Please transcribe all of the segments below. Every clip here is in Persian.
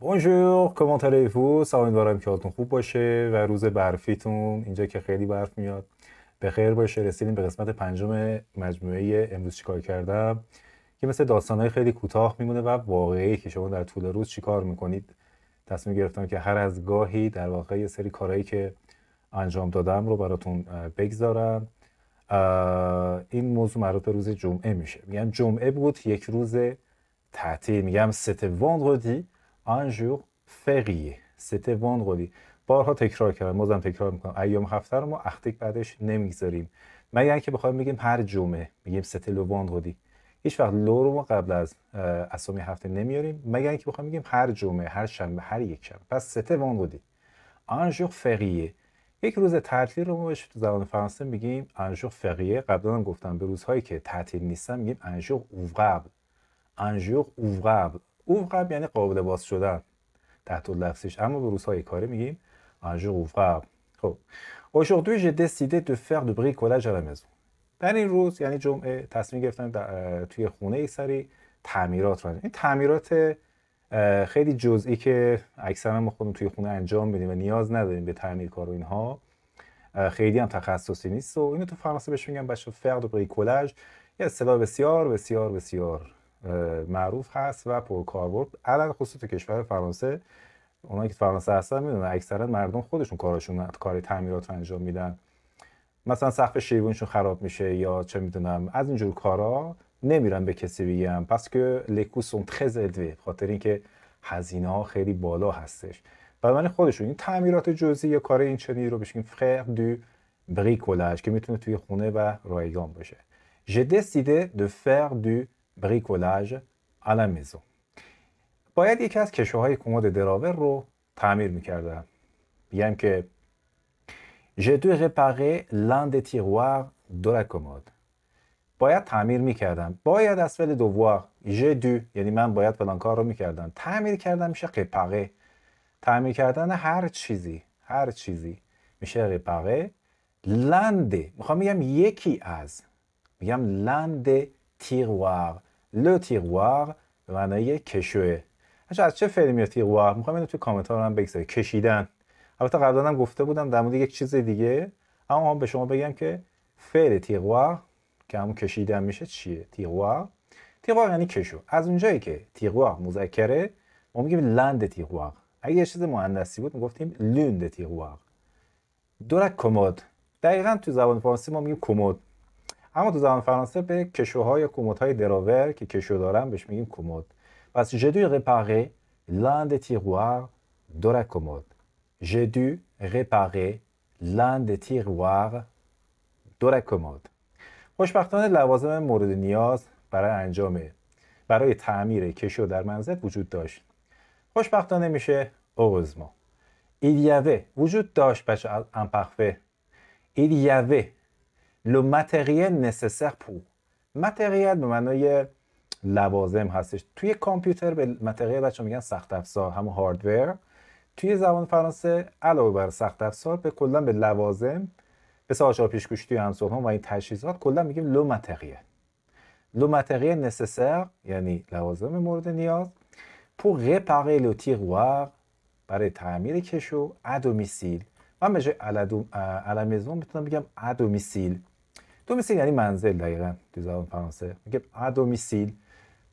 بونجور کمان allez امیدوارم که حالتون خوب باشه و روز برفیتون اینجا که خیلی برف میاد. به خیر باشه رسیدیم به قسمت پنجم مجموعه امروز چیکار کردم؟ که مثل داستانهای خیلی کوتاه میمونه و واقعی که شما در طول روز چیکار می‌کنید. تصمیم گرفتم که هر از گاهی در واقع یه سری کارهایی که انجام دادم رو براتون بگذارم. این موضوع مربوط به روز جمعه میشه. میگم جمعه بود یک روز تعطیل. میگم c'était vendredi un jour férié. C'était vendredi. بارها تکرار کردم. بازم تکرار می‌کنم. ایام هفته رو ما اختیک بعدش نمی‌گذاریم. مگر اینکه بخوایم بگیم هر جمعه میگیم c'était le vendredi هیچ وقت le رو ما قبل از اسامی هفته نمیاریم. مگر اینکه بخوایم بگیم هر جمعه هر شنبه هر یک شنبه. پس c'était un jour férié. یک روز تعطیل رو ما بهش تو زبان فرانسه میگیم jour férié. قبلا هم گفتم. به روزهایی که تعطیل نیستن میگیم un jour ouvrable. un ouvrable یعنی قابل باز شدن تحت لفظش. اما به روزهای کاری میگیم jour ouvrable. خب. Aujourd'hui j'ai décidé de faire du bricolage à la maison. در این روز یعنی جمعه تصمیم گرفتم توی خونه ای سری تعمیرات رو این تعمیرات خیلی جزئی که اکثرا ما خودمون توی خونه انجام بدیم و نیاز نداریم به تعمیر کار و اینها. خیلی هم تخصصی نیست. و اینو تو فرانسه بهش میگن بچه فرد و بریکولاژ یه اصطلاح بسیار بسیار بسیار معروف هست و پرکاربرد علل خصوص تو کشور فرانسه اونایی که فرانسه هستن می‌دونن اکثرا مردم خودشون کارشون کار تعمیرات رو انجام میدن. مثلا سقف شیوونشون خراب میشه یا چه می‌دونم از اینجور کارا نمیرن به کسی بگم. پس که لکو سون ترز الوی خاطر اینکه هزینه ها خیلی بالا هستش. من خودشون این تعمیرات جزئی یا کار این چنینی رو بشین فر دو بریکولاژ که می‌تونه توی خونه و رایگان باشه. J'ai décidé de faire du bricolage à la maison. باید یکی از کشوهای کمد دراور رو تعمیر می‌کردم. میگم که j'ai dû réparer l'un des tiroirs de la commode. باید تعمیر می‌کردم. باید از فعل دووار. J'ai dû یعنی من باید فلان کار رو می‌کردم. تعمیر کردم میشه réparer. تعمیر کردن هر چیزی هر چیزی میشه l'un des. می‌خوام میگم یکی از. میگم l'un tiroirs le tiroir به معنای کشوه. از چه فعلی میاد تیغوار می‌خوام اینو توی کامنت ها هم بگذارید کشیدن. البته قبلا هم گفته بودم در مورد یک چیز دیگه اما به شما بگم که فعل تیغوار که همون کشیدن میشه چیه؟ تیغوار تیغوار یعنی کشو. از اونجایی که تیغوار مذکره ما میگیم لند تیغوار اگه یه چیز مؤنثی بود می‌گفتیم لوند تیغوار دور کمد. دقیقا تو زبان فارسی ما میگیم کمد. اما تو زبان فرانسه به کشوهای یا کمدهای دراور که کشو دارن بهش میگیم کمد پس j'ai dû réparer l'un des tiroirs de la commode. J'ai dû réparer l'un des tiroirs de la commode. خوشبختانه لوازم مورد نیاز برای انجام برای تعمیر کشو در منزل وجود داشت. خوشبختانه میشه y avait وجود داشت بچه y avait le matériel nécessaire pour. متریال به معنای لوازم هستش. توی کامپیوتر به متریال بچه میگن سخت افزار همون هاردور توی زبان فرانسه علاوه بر سخت افزار به کلا به لوازم به آچار پیشگوشی توی همسال و این تجهیزات کلا میگیم لو متریال. لو متریال نسسر یعنی لوازم مورد نیاز. pour réparer le tiroir برای تعمیر کشو ادومیسیل من به جای علمیزون می‌تونم بگم ادومیسیل دومیسیل یعنی منزل دقیقا تو زبان فرانسه. میگه ادومیسیل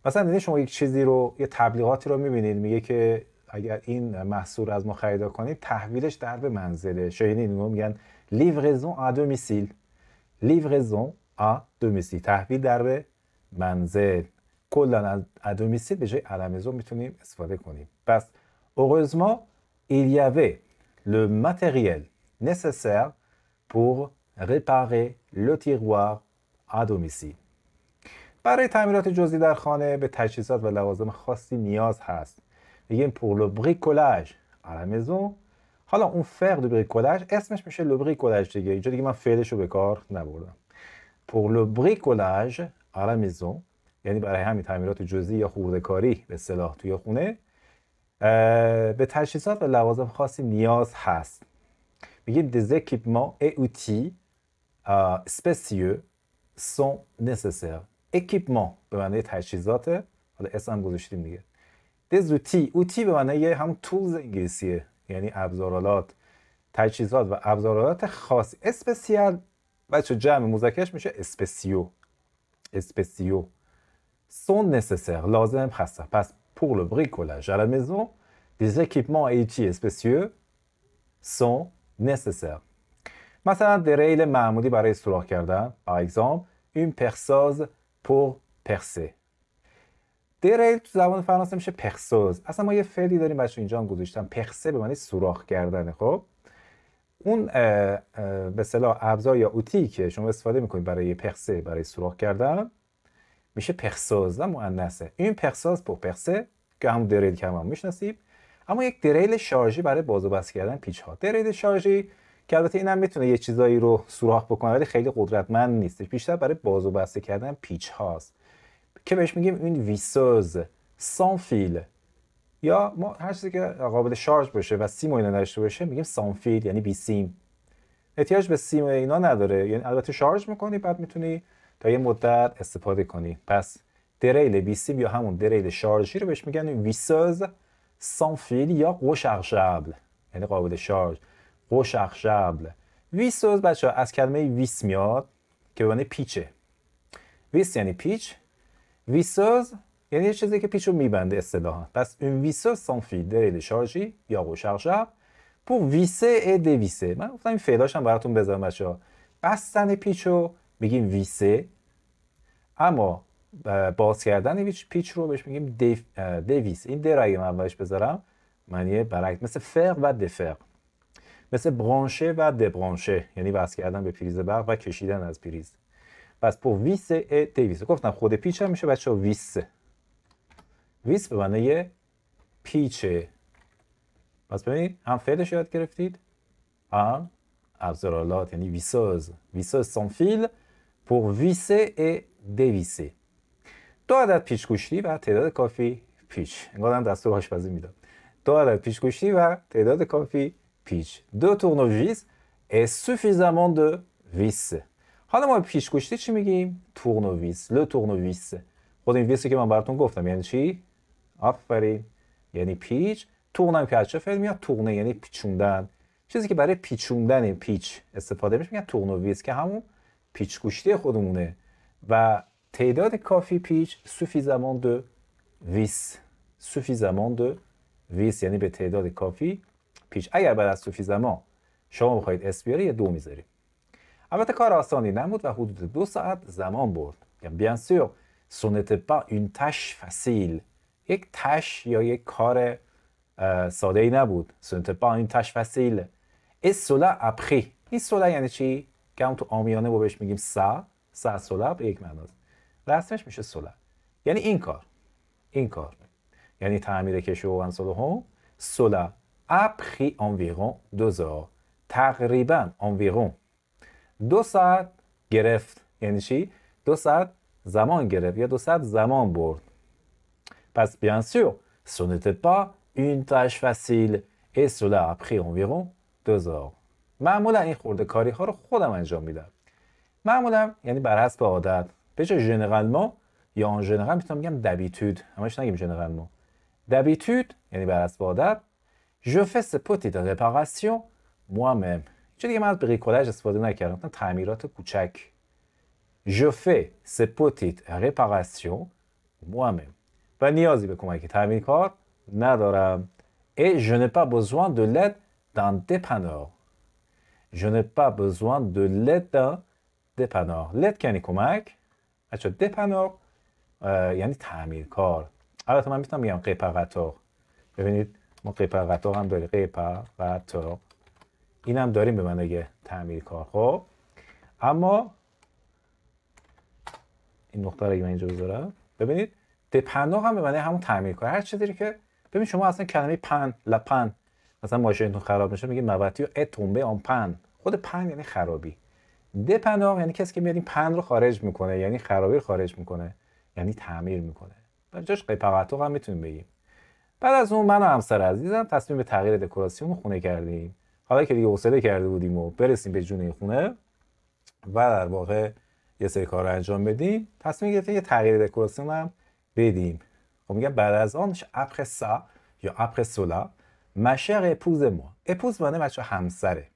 مثلا دیدین شما یک چیزی رو یه تبلیغاتی رو می‌بینید میگه که اگر این محصول از ما خریدار کنید تحویلش در به منزله. شاید اینو میگن لیورزون ا دومیسیل. لیورزون ا دومیسیل. تحویل در به منزل. کلا از ادومیسیل به جای علمزون می‌تونیم استفاده کنیم. پس heureusement il y avait le matériel nécessaire réparer le tiroir à domicile. برای تعمیرات جزئی در خانه به تجهیزات و لوازم خاصی نیاز هست. میگیم pour le bricolage à la maison. حالا اون فر دو بریکولاژ اسمش میشه لو بریکولاژ دیگه. اینجا دیگه من فعلش رو به کار نبردم. pour le bricolage à la maison یعنی برای همین تعمیرات جزئی یا خورده‌کاری به اصطلاح توی خونه به تجهیزات و لوازم خاصی نیاز هست. میگیم des équipements et outils spécieux sont nécessaires. اکیپمان به معنی تجهیزات حالا اسم گذاشتیم دیگه des outils outil به معنی همون tools انگلیسیه یعنی ابزارالات تجهیزات و ابزارالات خاص spécial بچه جمع مذکرش میشه spéciaux spéciaux sont nécessaires لازم هستن پس pour le bricolage. À la maison des équipements et outils spéciaux sont nécessaires. مثلا دریل معمولی برای سوراخ کردن exemple une perceuse pour percer. دریل تو زبان فرانسه میشه پرسوز اصلا ما یه فعلی داریم بچه اینجا هم گذاشتم پرسه به معنی سوراخ کردن خب؟ اون به صلاح ابزار یا اوتی که شما استفاده می‌کنید برای پرسه برای سوراخ کردن میشه پرسوز و مؤنثه. این پرسوز پو پرسه که همون دریل که هم, می‌شناسیم. اما یک دریل شارژی برای باز و بست کردن پیچ ها دریل شارژی که البته اینم می‌تونه یه چیزایی رو سوراخ بکنه ولی خیلی قدرتمند نیستش بیشتر برای باز و بسته کردن پیچ هاست. که بهش میگیم این visseuse sans fil یا ما هر چیزی که قابل شارژ باشه و سیم و اینا داشته باشه میگیم sans fil یعنی بی سیم. احتیاج به سیم اینا نداره. یعنی البته شارژ می‌کنی بعد می‌تونی تا یه مدت استفاده کنی. پس دریل بی سیم یا همون دریل شارژی رو بهش میگن visseuse sans fil یا rechargeable یعنی قابل شارژ. Rechargeable visseuse بچه از کلمه vis میاد که به پیچه. vis یعنی پیچ. visseuse یعنی یه چیزی که پیچ رو میبنده اصطلاحا. پس اون visseuse sans fil دریل شارژی یا rechargeable pour visser et dévisser من گفتم این فعلاش هم براتون بذارم بچه ها بستن پیچ رو میگیم ویسه. اما باز کردن پیچ رو بهش میگیم dévisser این dé رو اگه من بذارم. معنی برعکس مثل faire و défaire مثل brancher و débrancher یعنی وصل کردن به پریز برق و کشیدن از پریز. پس pour visser et dévisser. گفتم خود پیچ هم میشه بچه ویس. ویس به معنی پیچه پس ببینید هم فعلش یاد گرفتید هم ابزارالات یعنی visseuse visseuse sans fil pour visser et dévisser دو عدد پیچ گوشتی و تعداد کافی پیچ. انگار دستور آشپزی می‌داد دو عدد پیچ گوشتی و تعداد کافی پیچ deux tournevis et suffisamment de vis. حالا ما پیچ گوشتی چی میگیم tournevis le tournevis خود این vis ی که من براتون گفتم یعنی چی آفرین یعنی پیچ tourne م که از چه فعل میاد tourner یعنی پیچوندن چیزی که برای پیچوندن پیچ استفاده میشه میگن tournevis که همون پیچ گوشتی خودمونه و تعداد کافی پیچ suffisamment de vis suffisamment de vis یعنی به تعداد کافی پیچ اگر بعد از شما بخواید اسم یه de می‌ذاریم. البته کار آسانی نبود و حدود دو ساعت زمان برد. bien sûr ce n'était pas une tâche facile یک tâche یا یک کار ساده ای نبود. une tâche facile et cela a pris این cela یعنی چی؟ که هم تو آمیانه با بهش میگیم سا. سا سولا به یک معناست رسمش میشه سولا یعنی این کار. این کار. یعنی تعمیر کشو و انسولو هم سولا اپخی انویرون دو زار تقریبا انویرون دو ساعت گرفت یعنی چی؟ دو ساعت زمان گرفت یا دو ساعت زمان برد پس bien sûr ce n'était pas une tâche facile et cela a pris environ deux heures. معمولا این خورده کاری ها رو خودم انجام میدم معمولا یعنی بر حسب عادت به جای ژنرالمون یا آن ژنرال می‌تونم بگم دبیتود همش نگیم ژنرالمون دبیتود یعنی بر حسب عادت je fais ce petit réparation moi-même چه دیگه من از بریکولاژ استفاده نکردم تعمیرات کوچک je fais ce petit réparation moi-même و نیازی به کمک تعمیرکار ندارم et je n'ai pas besoin de l'aide d'un dépanneur Je n'ai pas besoin de l'aide d'un dépanneur. l'aide یعنی کمک. بچه دپنور یعنی تعمیرکار. البته من میتونم بگم قیپراتور. ببینید ما قیپراتور هم داریم. قیپراتور. این هم داریم به من تعمیرکار. خب اما این نقطه رو من اینجا بذارم. ببینید دپنور هم به معنی همون تعمیرکار. هر چیزی که ببین شما اصلا کلمه پن لپن مثلا ماشینتون خراب میشه میگه مواتیو اتومبه آن پن خود پن یعنی خرابی دپناق یعنی کسی که میاد این پن رو خارج می‌کنه یعنی خرابی رو خارج می‌کنه یعنی تعمیر می‌کنه و جاش قیپقاتو هم می‌تونیم بگیم بعد از اون من و همسر عزیزم تصمیم به تغییر دکوراسیون خونه کردیم. حالا که دیگه حوصله کرده بودیم و برسیم به جون خونه و در واقع یه سری کار رو انجام بدیم تصمیم گرفتیم یه تغییر دکوراسیون هم بدیم. خب میگم بعد از آن après ça یا cela ma chère épouse moi épouse معنی بچه همسره.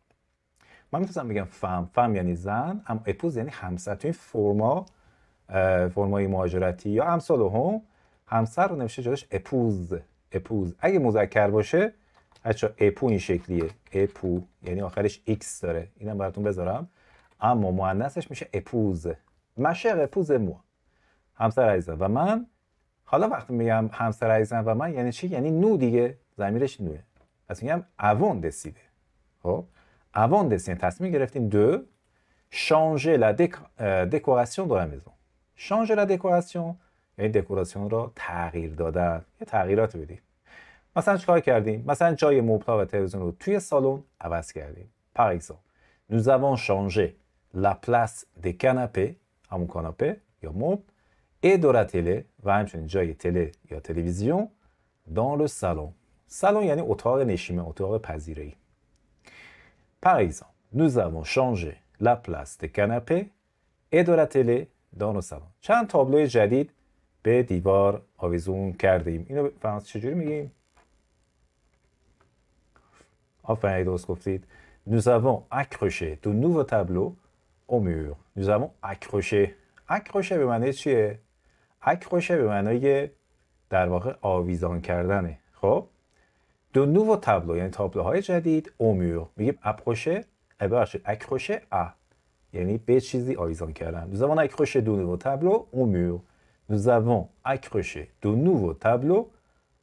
من می‌تونم بگم فم. فم یعنی زن اما اپوز یعنی همسر. تو این فرما فرم‌های مهاجرتی یا امثال هم همسر رو نوشته جلوش épouse. épouse اگه مذکر باشه بچا اپو این شکلیه. اپو یعنی آخرش ایکس داره. اینم براتون بذارم. اما مؤنثش میشه épouse. ma chère épouse et moi. همسر عزیزم. و من حالا وقتی میگم همسر عزیزم و من یعنی چی؟ یعنی nous دیگه. ضمیرش nous ه. پس میگم avons décidé خب؟ avons décidé تصمیم گرفتیم de. changer la décoration dans la maison changer la décoration یعنی دکوراسیون رو تغییر دادن. یه تغییرات بدیم مثلا چیکار کردیم؟ مثلا جای مبل و تلویزیون رو توی سالن عوض کردیم. Par exemple nous avons changé la place des canapés همون کاناپه یا مبل et de la télé و همچنین جای تله یا تلویزیون dans le salon. Salon یعنی اتاق نشیمه اتاق پذیرایی. Par exemple nous avons changé la place des canapés et de la télé dans le salon. چند تابلوی جدید به دیوار آویزون کردیم اینو فرانسه چجوری میگیم آفرین درست گفتید nous avons accroché de nouveaux tableaux au mur nous avons accroché accroché به معنی چیه accroché به معنای در واقع آویزان کردنه خب de nouveaux tableaux یعنی تابلوهای جدید mur میگیم approcher ببخشید accroché à یعنی به چیزی آویزان کردن accroché de nouveaux tableaux au mur nous avons accroché de nouveaux tableaux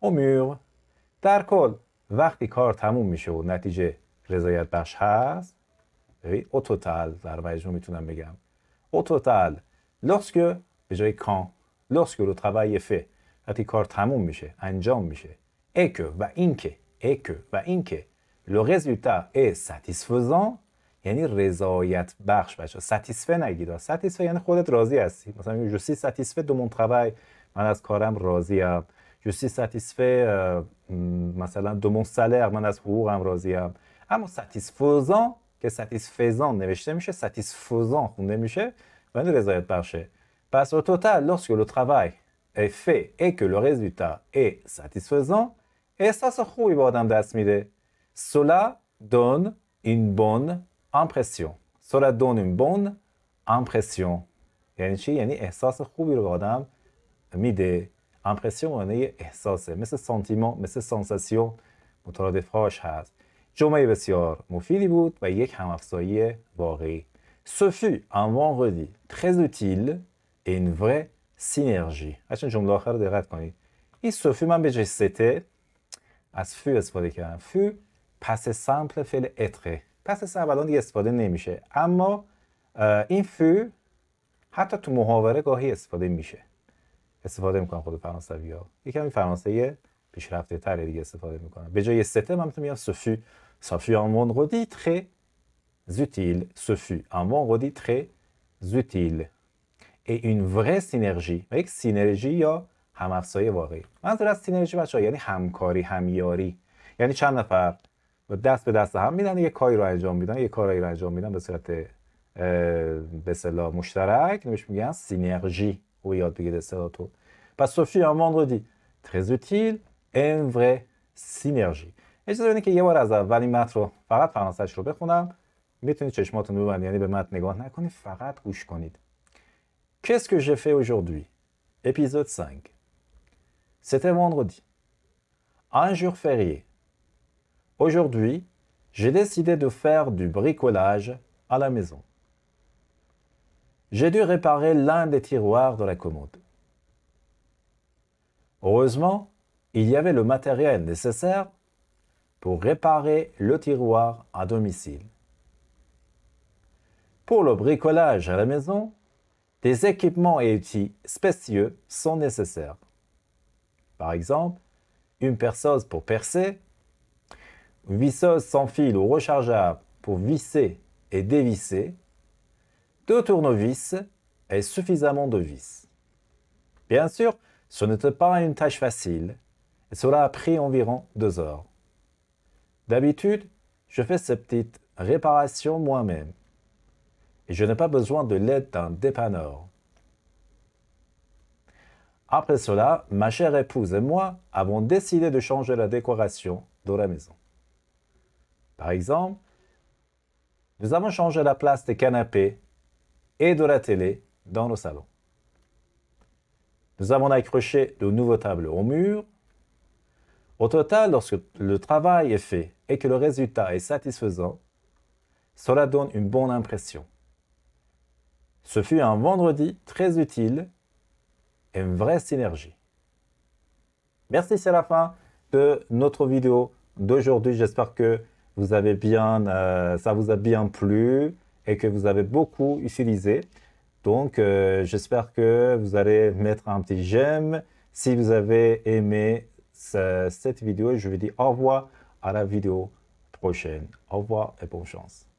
au mur. در کل وقتی کار تموم میشه و نتیجه رضایت بخش هست او توتال در مجموع می‌تونم بگم او توتال lorsque به جای کان lorsque le travail est fait وقتی کار تموم میشه انجام میشه et que و اینکه et que و اینکه le résultat est satisfaisant یعنی رضایت بخش بچه ستیسفه نگید ستیسفه یعنی خودت راضی هستی. مثلا جو سی ستیسفه دو من من از کارم راضیم. جو سی ستیسفه مثلا دو من سالر من از حقوقم راضیم. اما ستیسفوزان که ستیسفیزان نوشته میشه ستیسفوزان خونده میشه این رضایت بخشه. پس au total lorsque le travail est fait et que le résultat احساس خوبی به آدم دست میده. Cela donne une bonne impression cela donne une bonne impression یعنی چی یعنی احساس خوبی رو به آدم میده امپرسیون معنی احساسه مثل سانتیمان مثل سانساسیون مترادفهاش هست جمعه بسیار مفیدی بود و یک همافزایی واقعی Ce fut un vendredi très utile et une vraie synergie. هرچند جمله آخر رو دقت کنید. این سوفی من به جای سته از فو استفاده کردم. فو پس سمپل فعل اتره. پس سمپل الان دیگه استفاده نمیشه. اما این فو حتی تو محاوره گاهی استفاده میشه. استفاده می‌کنم خود فرانسوی ها. یکم این فرانسه پیشرفته تر دیگه استفاده می‌کنم. به جای سته من می‌تونم Ça fut un vendredi très utile. Ce fut un vendredi très utile. Et une vraie synergie. یک سینرژی یا همافزایی واقعی. منظور از سینرژی بچه ها یعنی همکاری، همیاری. یعنی چند نفر دست به دست هم میدن یک کاری رو انجام میدن یک کاری رو انجام میدن به صورت به اصطلاح مشترک. نمیش میگن سینرژی. او یاد اصطلاح تو پس un vendredi très utile. Et une vraie synergie اجازه بدید که یه بار از اول این متن رو فقط فرانسهش رو بخونم. می‌تونید چشماتون رو ببندید یعنی به متن نگاه نکنید فقط گوش کنید. Qu'est-ce que j'ai fait aujourd'hui? Épisode 5 C'était vendredi. Un jour férié. Aujourd'hui, j'ai décidé de faire du bricolage à la maison. J'ai dû réparer l'un des tiroirs de la commode. Heureusement, il y avait le matériel nécessaire pour réparer le tiroir à domicile. Pour le bricolage à la maison, des équipements et outils spécieux sont nécessaires. Par exemple, une perceuse pour percer, visseuse sans fil ou rechargeable pour visser et dévisser, deux tournevis et suffisamment de vis. Bien sûr, ce n'était pas une tâche facile et cela a pris environ deux heures. D'habitude, je fais ces petites réparations moi-même et je n'ai pas besoin de l'aide d'un dépanneur. Après cela, ma chère épouse et moi avons décidé de changer la décoration de la maison. Par exemple, nous avons changé la place des canapés et de la télé dans le salon. Nous avons accroché de nouveaux tableaux au mur. Au total, lorsque le travail est fait et que le résultat est satisfaisant, cela donne une bonne impression. Ce fut un vendredi très utile et une vraie synergie. Merci, c'est la fin de notre vidéo d'aujourd'hui. J'espère que vous avez bien, euh, ça vous a bien plu et que vous avez beaucoup utilisé. Donc, euh, j'espère que vous allez mettre un petit j'aime si vous avez aimé cette vidéo. Je vous dis au revoir à la vidéo prochaine. Au revoir et bonne chance.